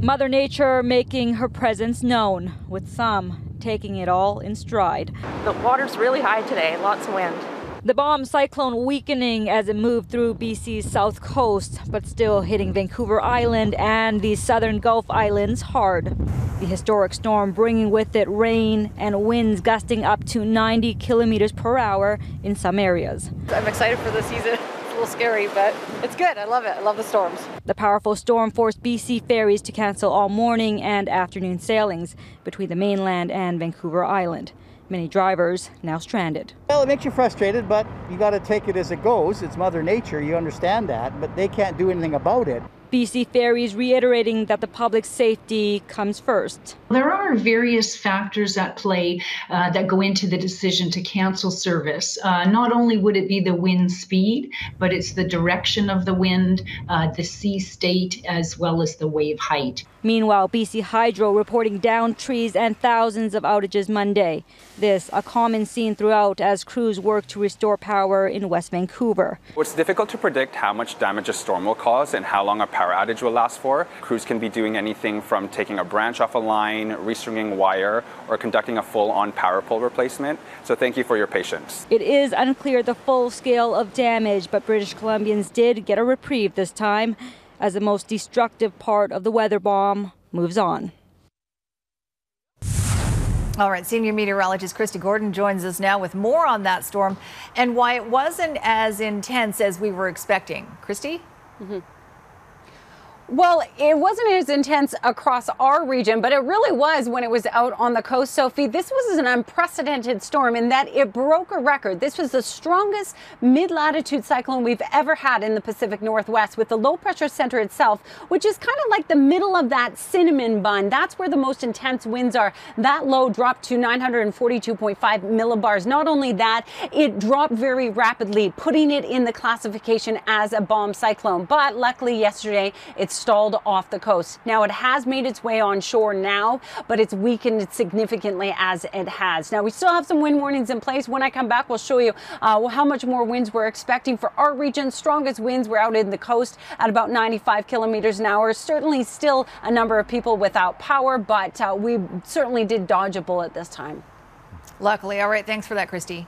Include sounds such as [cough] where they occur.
Mother Nature making her presence known, with some taking it all in stride. The water's really high today, lots of wind. The bomb cyclone weakening as it moved through BC's south coast, but still hitting Vancouver Island and the southern Gulf Islands hard. The historic storm bringing with it rain and winds gusting up to 90 kilometers per hour in some areas. I'm excited for the season. [laughs] It's a little scary, but it's good. I love it. I love the storms. The powerful storm forced BC ferries to cancel all morning and afternoon sailings between the mainland and Vancouver Island. Many drivers now stranded. Well, it makes you frustrated, but you got to take it as it goes. It's Mother Nature, you understand that, but they can't do anything about it. BC Ferries reiterating that the public safety comes first. There are various factors at play uh, that go into the decision to cancel service. Uh, not only would it be the wind speed, but it's the direction of the wind, uh, the sea state, as well as the wave height. Meanwhile, BC Hydro reporting down trees and thousands of outages Monday. This a common scene throughout as crews work to restore power in West Vancouver. It's difficult to predict how much damage a storm will cause and how long a power outage will last for. Crews can be doing anything from taking a branch off a line, restringing wire, or conducting a full-on power pole replacement. So thank you for your patience. It is unclear the full scale of damage, but British Columbians did get a reprieve this time as the most destructive part of the weather bomb moves on. All right, senior meteorologist Kristi Gordon joins us now with more on that storm and why it wasn't as intense as we were expecting. Kristi? Mm -hmm. Well, it wasn't as intense across our region, but it really was when it was out on the coast, Sophie. This was an unprecedented storm in that it broke a record. This was the strongest mid latitude cyclone we've ever had in the Pacific Northwest, with the low pressure center itself, which is kind of like the middle of that cinnamon bun. That's where the most intense winds are. That low dropped to 942.5 millibars. Not only that, it dropped very rapidly, putting it in the classification as a bomb cyclone. But luckily, yesterday, it's stalled off the coast. Now, it has made its way on shore now, but it's weakened significantly as it has. Now, we still have some wind warnings in place. When I come back, we'll show you uh, how much more winds we're expecting for our region. Strongest winds were out in the coast at about 95 kilometers an hour. Certainly still a number of people without power, but uh, we certainly did dodge a bullet this time. Luckily. All right. Thanks for that, Kristi.